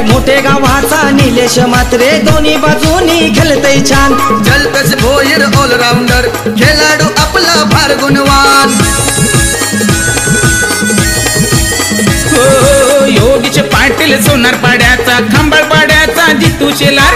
मोठे गावाचा निलेश मात्रे दोन्ही बाजूनी खेळतय छान. जलकस भोईर ऑलराऊंडर खेळाडू आपला फार गुणवान. हो, हो, हो पाटील सोनार पाड्याचा खांबाळ पाड्याचा जितू शेलार